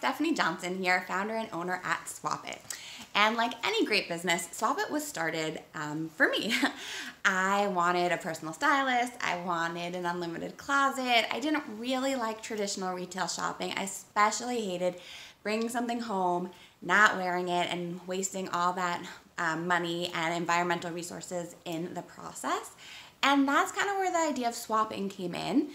Stefanie Johnson here, founder and owner at Swapit. And like any great business, Swapit was started um, for me. I wanted a personal stylist, I wanted an unlimited closet. I didn't really like traditional retail shopping. I especially hated bringing something home, not wearing it, and wasting all that um, money and environmental resources in the process. And that's kind of where the idea of swapping came in.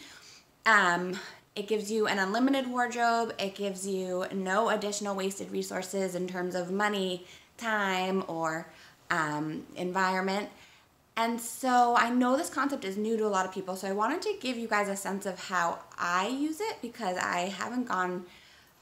Um, it gives you an unlimited wardrobe. It gives you no additional wasted resources in terms of money, time, or um, environment. And so I know this concept is new to a lot of people, so I wanted to give you guys a sense of how I use it because I haven't gone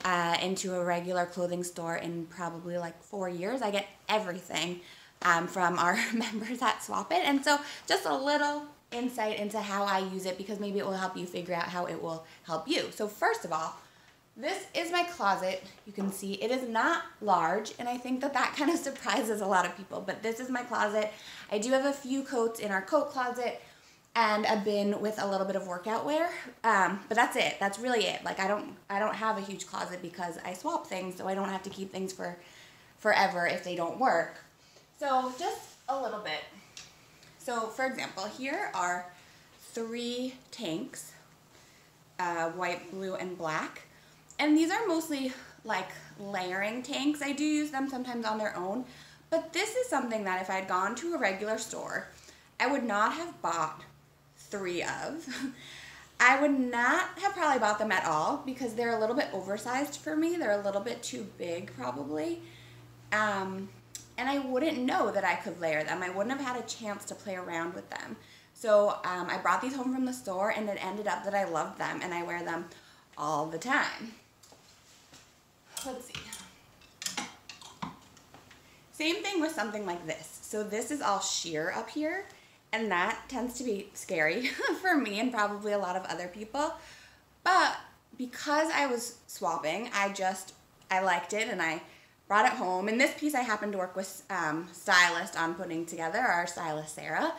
uh, into a regular clothing store in probably like four years. I get everything um, from our members at Swapit. and so just a little insight into how I use it because maybe it will help you figure out how it will help you. So first of all, this is my closet. You can see it is not large, and I think that that kind of surprises a lot of people, but this is my closet. I do have a few coats in our coat closet and a bin with a little bit of workout wear, um, but that's it. That's really it. Like I don't, I don't have a huge closet because I swap things, so I don't have to keep things for forever if they don't work. So just a little bit. So for example, here are three tanks, uh, white, blue, and black. And these are mostly like layering tanks. I do use them sometimes on their own, but this is something that if I had gone to a regular store, I would not have bought three of. I would not have probably bought them at all because they're a little bit oversized for me. They're a little bit too big probably. Um, and I wouldn't know that I could layer them. I wouldn't have had a chance to play around with them. So um, I brought these home from the store and it ended up that I loved them and I wear them all the time. Let's see. Same thing with something like this. So this is all sheer up here and that tends to be scary for me and probably a lot of other people. But because I was swapping, I just, I liked it and I brought it home. And this piece I happened to work with um, stylist on putting together, our stylist Sarah,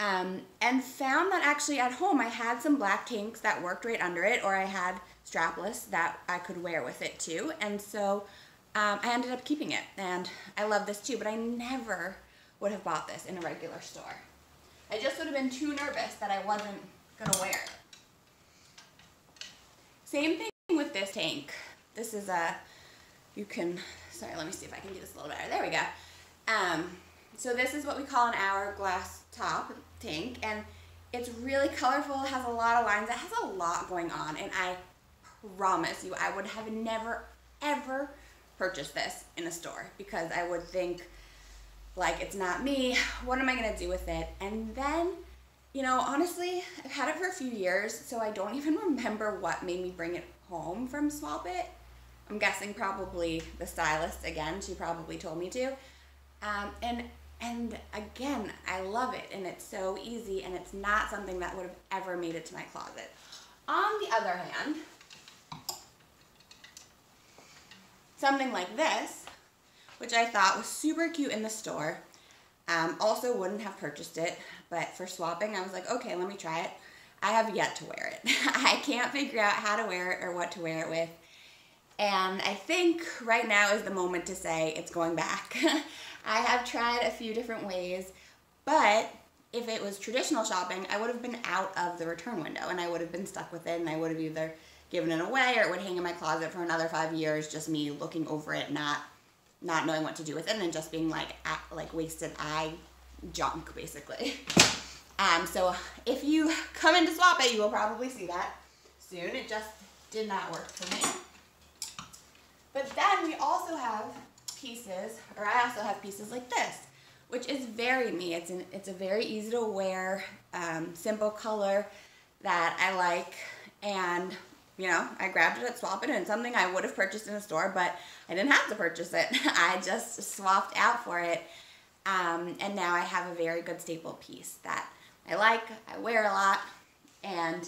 um, and found that actually at home I had some black tanks that worked right under it, or I had strapless that I could wear with it too. And so um, I ended up keeping it, and I love this too, but I never would have bought this in a regular store. I just would have been too nervous that I wasn't gonna wear it. Same thing with this tank. This is a, you can Sorry, let me see if I can do this a little better. There we go. Um, so this is what we call an hourglass top tank, and it's really colorful, it has a lot of lines, it has a lot going on, and I promise you, I would have never, ever purchased this in a store because I would think, like, it's not me, what am I gonna do with it? And then, you know, honestly, I've had it for a few years, so I don't even remember what made me bring it home from Swapit. I'm guessing probably the stylist again. She probably told me to. Um, and and again, I love it, and it's so easy, and it's not something that would have ever made it to my closet. On the other hand, something like this, which I thought was super cute in the store, um, also wouldn't have purchased it, but for swapping, I was like, okay, let me try it. I have yet to wear it. I can't figure out how to wear it or what to wear it with. And I think right now is the moment to say it's going back. I have tried a few different ways, but if it was traditional shopping, I would have been out of the return window and I would have been stuck with it and I would have either given it away or it would hang in my closet for another five years, just me looking over it, not not knowing what to do with it and just being like like wasted eye junk basically. Um, so if you come into Swapit, you will probably see that soon. It just did not work for me. But then we also have pieces, or I also have pieces like this, which is very me. It's, an, it's a very easy to wear, um, simple color that I like. And, you know, I grabbed it at Swapit and something I would have purchased in a store, but I didn't have to purchase it. I just swapped out for it. Um, and now I have a very good staple piece that I like, I wear a lot, and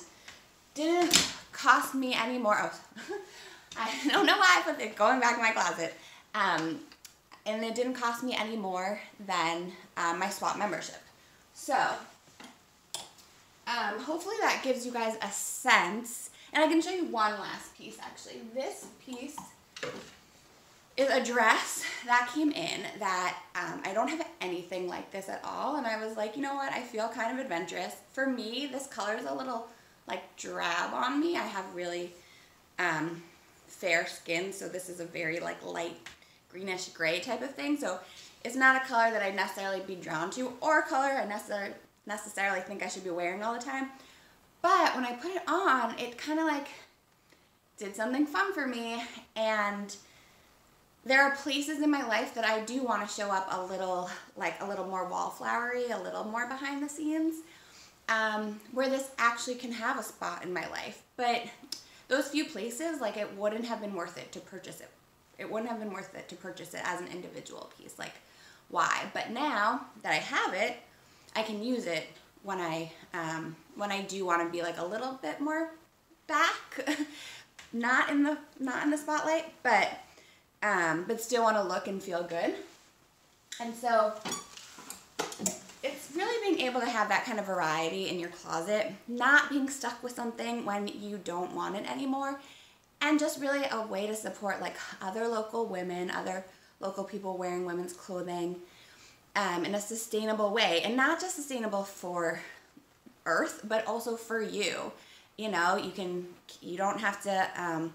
didn't cost me any more. Oh, I don't know why, I they're going back in my closet. Um, and it didn't cost me any more than um, my swap membership. So, um, hopefully that gives you guys a sense. And I can show you one last piece actually. This piece is a dress that came in that um, I don't have anything like this at all. And I was like, you know what? I feel kind of adventurous. For me, this color is a little like drab on me. I have really um, fair skin, so this is a very like light greenish gray type of thing. So it's not a color that I'd necessarily be drawn to or a color I necessarily necessarily think I should be wearing all the time. But when I put it on, it kind of like did something fun for me and there are places in my life that I do want to show up a little like a little more wallflowery, a little more behind the scenes. Um, where this actually can have a spot in my life. But those few places, like it wouldn't have been worth it to purchase it. It wouldn't have been worth it to purchase it as an individual piece. Like, why? But now that I have it, I can use it when I um, when I do want to be like a little bit more back, not in the not in the spotlight, but um, but still want to look and feel good. And so able to have that kind of variety in your closet, not being stuck with something when you don't want it anymore, and just really a way to support like other local women, other local people wearing women's clothing um, in a sustainable way, and not just sustainable for Earth, but also for you. You know, you can you don't have to. Um,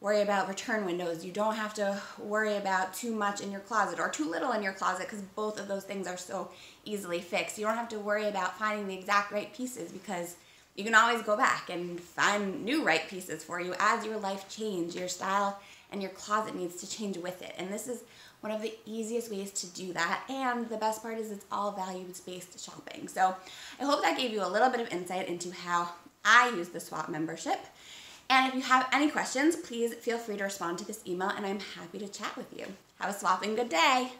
worry about return windows. You don't have to worry about too much in your closet or too little in your closet because both of those things are so easily fixed. You don't have to worry about finding the exact right pieces because you can always go back and find new right pieces for you as your life change, your style and your closet needs to change with it. And this is one of the easiest ways to do that. And the best part is it's all values-based shopping. So I hope that gave you a little bit of insight into how I use the SWAP membership. And if you have any questions, please feel free to respond to this email and I'm happy to chat with you. Have a swapping good day.